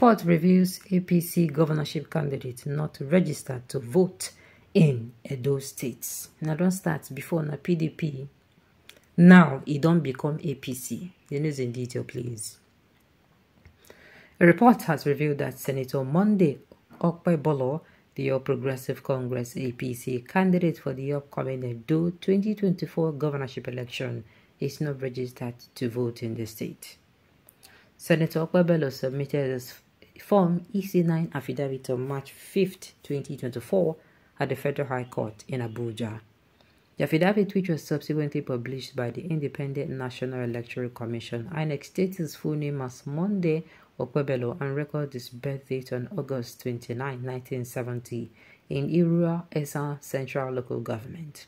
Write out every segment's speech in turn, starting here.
Report reveals APC governorship candidate not registered to vote in Edo State. Now don't start before na PDP. Now it don't become APC. The news in detail, please. A report has revealed that Senator Monday Okpebolo, the All Progressive Congress APC candidate for the upcoming Edo 2024 governorship election, is not registered to vote in the state. Senator Okpebolo submitted Form EC9 affidavit on March 5, 2024 at the Federal High Court in Abuja. The affidavit, which was subsequently published by the Independent National Electoral Commission, INEC states his full name as Monday Okpebolo and records his birth date on August 29, 1970 in Irrua Esan Central Local Government.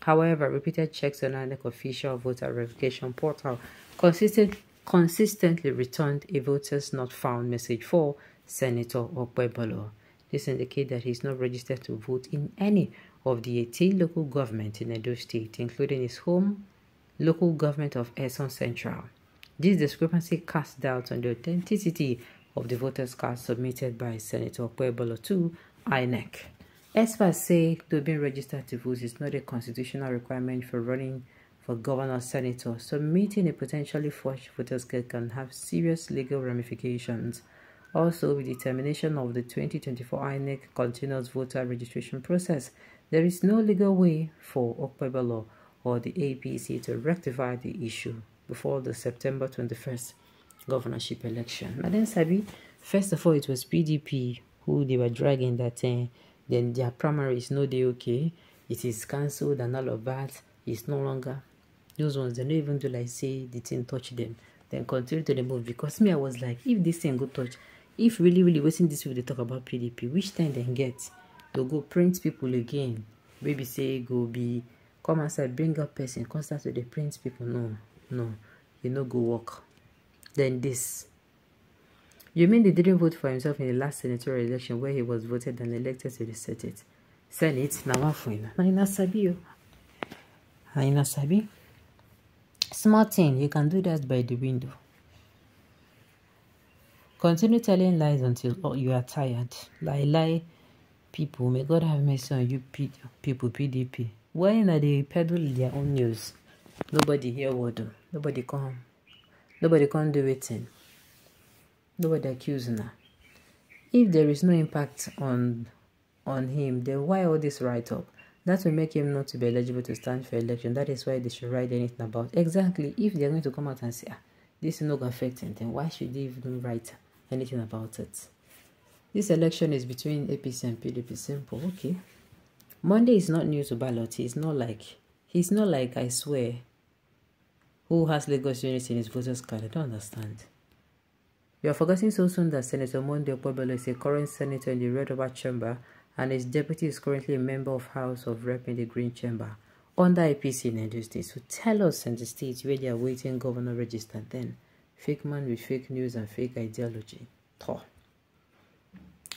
However, repeated checks on INEC official voter verification portal consisted consistently returned a voters not found message for Senator Okpebolo. This indicates that he is not registered to vote in any of the 18 local governments in Edo State, including his home local government of Esan Central. This discrepancy casts doubt on the authenticity of the voters' card submitted by Senator Okpebolo to INEC. Experts say to being registered to vote is not a constitutional requirement for running for governor senator, submitting a potentially forged voter's card can have serious legal ramifications. Also, with the termination of the 2024 INEC continuous voter registration process, there is no legal way for Okpebolo or the APC to rectify the issue before the September 21st governorship election. Then, Sabi, first of all, it was PDP who they were dragging that uh, then their primary is no day okay, it is cancelled and all of that. It's no longer those ones they don't even do like say the thing touch them then continue to the move because me i was like if this thing go touch if really really wasting this people they talk about pdp which time they get to go print people again. Maybe say go be come outside bring up person come start the print people. No no you know go work. Then this. You mean they didn't vote for himself in the last senatorial election where he was voted and elected to the senate? Senate? Na one for na ina sabi o. Na ina sabi Small thing, you can do that by the window. Continue telling lies until oh, you are tired. Lie, lie, people. May God have mercy on you, people, PDP. When are they peddle their own news? Nobody hear word. Nobody come. Nobody can do it. In. Nobody accuse now. If there is no impact on on him, then why all this write up? That will make him not to be eligible to stand for election. That is why they should write anything about. Exactly. If they're going to come out and say, ah, this is not affecting, then why should they even write anything about it? This election is between APC and PDP. Simple. Okay. Monday is not new to ballot. He's not like, he's not like, I swear, who has Lagos Unity in his voters card. I don't understand. You are forgetting so soon that Senator Monday Okpebolo is a current senator in the Red Chamber and his deputy is currently a member of House of Rep in the Green Chamber under APC in Edo State. So tell us in the states where they are waiting governor register then. Fake man with fake news and fake ideology.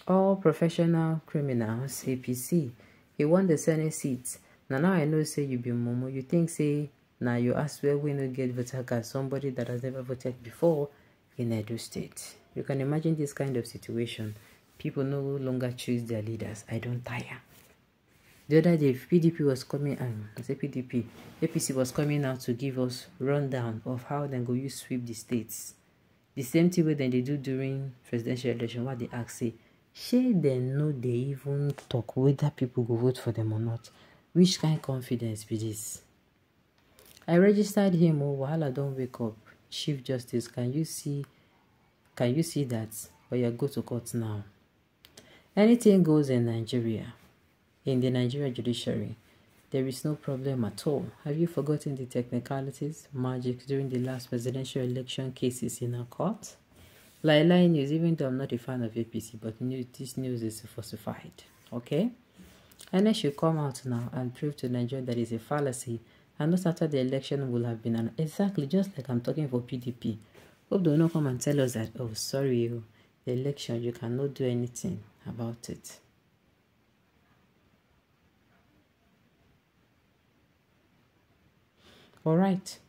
All professional criminals, APC. He won the Senate seat. Now, now I know say you be Momo. You think say now you ask where we no get voter card somebody that has never voted before in Edo State. You can imagine this kind of situation. People no longer choose their leaders. I don't tire. The other day, PDP was coming, um, I say PDP, APC was coming out to give us rundown of how they go use sweep the states. The same thing way they do during presidential election, what they ask say, shey dem know they even talk whether people go vote for them or not. Which kind of confidence be this? I registered him, oh, don't wake up. Chief Justice, can you see, can you see that? Or you go to court now. Anything goes in Nigeria, in the Nigeria judiciary. There is no problem at all. Have you forgotten the technicalities, magic during the last presidential election cases in our court? Laila News, even though I'm not a fan of APC, but this news is falsified. Okay? And I should come out now and prove to Nigeria that it's a fallacy. And not after the election will have been an exactly just like I'm talking for PDP. Hope they will not come and tell us that, oh, sorry, oh, the election, you cannot do anything about it. All right.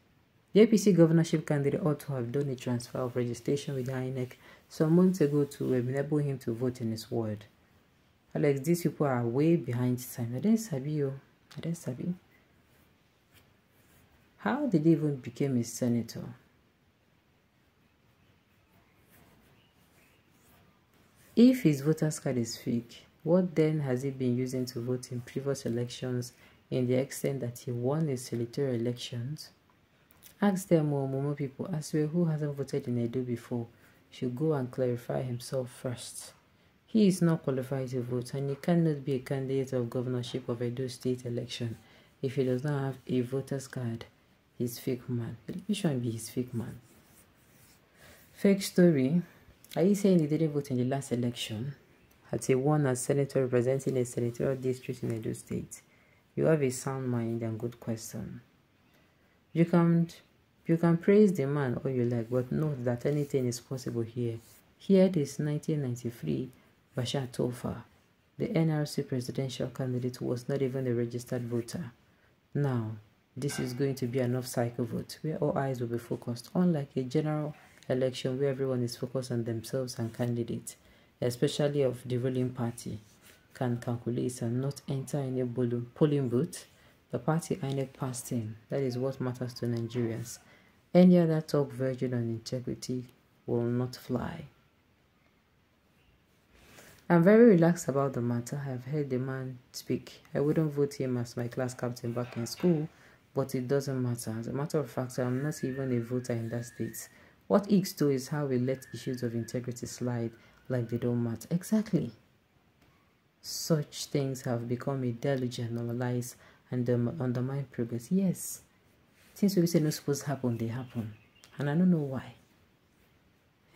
The APC governorship candidate ought to have done a transfer of registration with INEC some months ago to enable him to vote in his ward. Alex, these people are way behind time. I didn't sabi you. I didn't sabi. How did he even become a senator? If his voter's card is fake, what then has he been using to vote in previous elections in the extent that he won his senatorial elections? Ask them more Momo people, as well who hasn't voted in Edo before, should go and clarify himself first. He is not qualified to vote and he cannot be a candidate of governorship of Edo state election if he does not have a voter's card. He's fake man. Which one be his fake man? Fake story. Are you saying he didn't vote in the last election? As he won as senator representing a senatorial district in Edo State. You have a sound mind and good question. You can you can praise the man all you like, but note that anything is possible here. Here this 1993 Bashir Tofa, the NRC presidential candidate, was not even a registered voter. Now, this is going to be an off-cycle vote where all eyes will be focused, unlike a general election where everyone is focused on themselves and candidates, especially of the ruling party, can calculate and not enter any polling booth. The party INEC passed in. That is what matters to Nigerians. Any other talk version on integrity will not fly. I'm very relaxed about the matter. I've heard the man speak. I wouldn't vote him as my class captain back in school, but it doesn't matter. As a matter of fact, I'm not even a voter in that state. What aches do is how we let issues of integrity slide like they don't matter. Exactly. Such things have become a deluge and normalized and um, undermine progress. Yes. Things we say no supposed to happen, they happen. And I don't know why.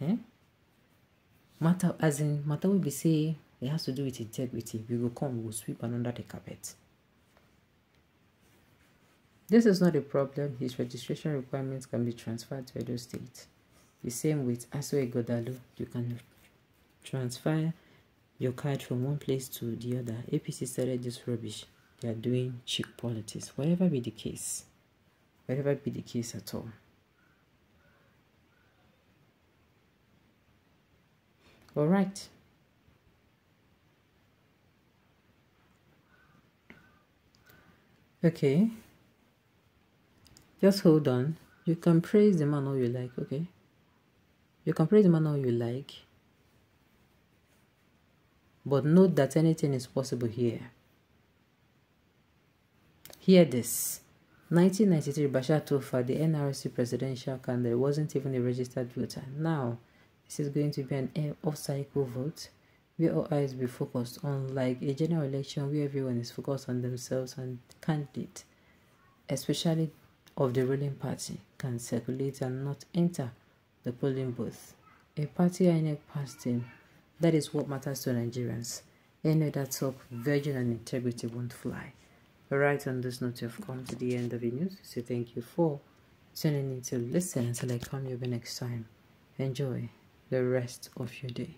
Eh? Matter as in matter will be say it has to do with integrity. We will come, we will sweep under the carpet. This is not a problem. His registration requirements can be transferred to Edo State. The same with Asue Ighodalo. You can transfer your card from one place to the other. APC started this rubbish. They are doing cheap politics. Whatever be the case. Whatever be the case at all. All right. Okay. Just hold on. You can praise the man all you like, okay? You can praise the man all you like. But note that anything is possible here. Hear this. 1993, Bashir Tofa, the NRC presidential candidate, wasn't even a registered voter. Now, this is going to be an off-cycle vote where all eyes will be focused on like a general election where everyone is focused on themselves and candidate, especially of the ruling party can circulate and not enter the polling booth. A party INEC passed in. That is what matters to Nigerians. Any other talk, virgin and integrity won't fly. Alright, on this note, you've come to the end of the news. So thank you for tuning in to listen until I come your next time. Enjoy the rest of your day.